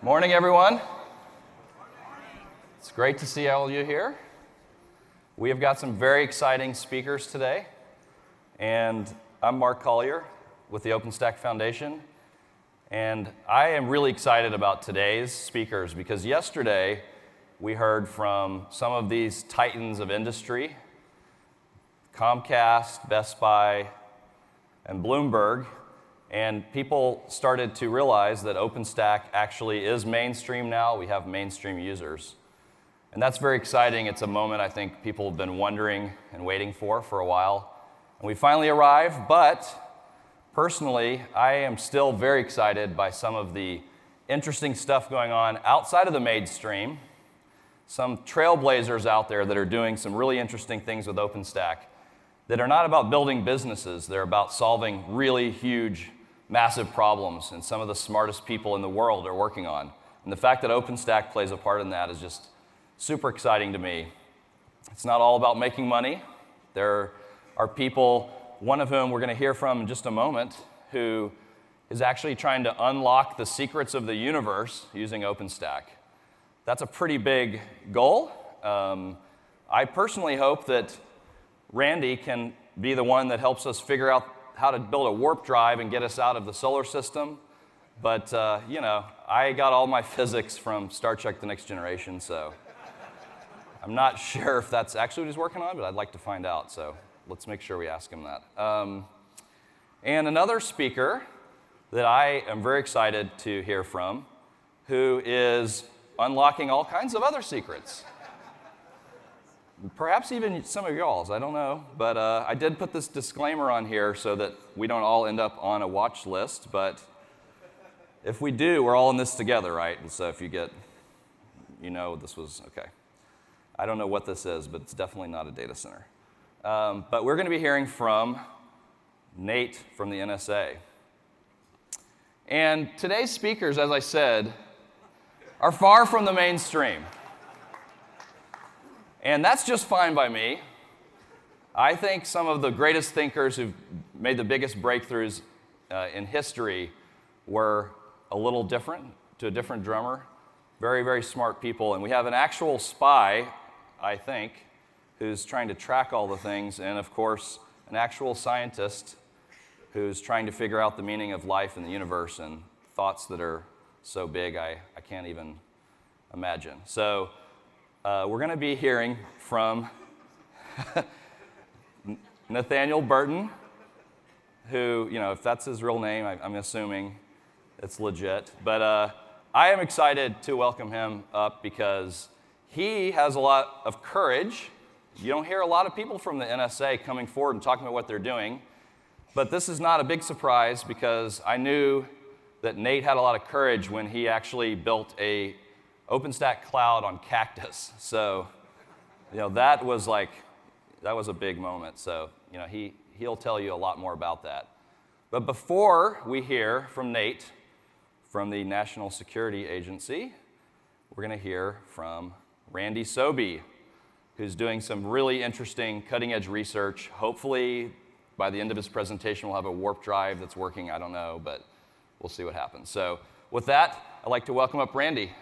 Morning, everyone. It's great to see all of you here. We have got some very exciting speakers today. And I'm Mark Collier with the OpenStack Foundation. And I am really excited about today's speakers because yesterday we heard from some of these titans of industry Comcast, Best Buy, and Bloomberg. And people started to realize that OpenStack actually is mainstream now. We have mainstream users. And that's very exciting. It's a moment I think people have been wondering and waiting for for a while. And we finally arrived, but personally, I am still very excited by some of the interesting stuff going on outside of the mainstream. Some trailblazers out there that are doing some really interesting things with OpenStack that are not about building businesses, they're about solving really huge massive problems and some of the smartest people in the world are working on. And the fact that OpenStack plays a part in that is just super exciting to me. It's not all about making money. There are people, one of whom we're going to hear from in just a moment, who is actually trying to unlock the secrets of the universe using OpenStack. That's a pretty big goal. Um, I personally hope that Randy can be the one that helps us figure out how to build a warp drive and get us out of the solar system. But, uh, you know, I got all my physics from Star Trek The Next Generation, so I'm not sure if that's actually what he's working on, but I'd like to find out. So let's make sure we ask him that. Um, and another speaker that I am very excited to hear from, who is unlocking all kinds of other secrets. Perhaps even some of y'all's, I don't know. But uh, I did put this disclaimer on here so that we don't all end up on a watch list. But if we do, we're all in this together, right? And so if you get, you know, this was, okay. I don't know what this is, but it's definitely not a data center. Um, but we're going to be hearing from Nate from the NSA. And today's speakers, as I said, are far from the mainstream. And that's just fine by me. I think some of the greatest thinkers who've made the biggest breakthroughs uh, in history were a little different to a different drummer. Very, very smart people. And we have an actual spy, I think, who's trying to track all the things, and of course, an actual scientist who's trying to figure out the meaning of life in the universe and thoughts that are so big I, I can't even imagine. So, uh, we're going to be hearing from Nathaniel Burton, who, you know, if that's his real name, I, am assuming it's legit. But uh, I am excited to welcome him up because he has a lot of courage. You don't hear a lot of people from the NSA coming forward and talking about what they're doing. But this is not a big surprise because I knew that Nate had a lot of courage when he actually built a OpenStack Cloud on Cactus. So, you know, that was like, that was a big moment. So, you know, he, he'll tell you a lot more about that. But before we hear from Nate from the National Security Agency, we're going to hear from Randy Sobie, who's doing some really interesting cutting edge research. Hopefully, by the end of his presentation, we'll have a warp drive that's working. I don't know, but we'll see what happens. So, with that, I'd like to welcome up Randy.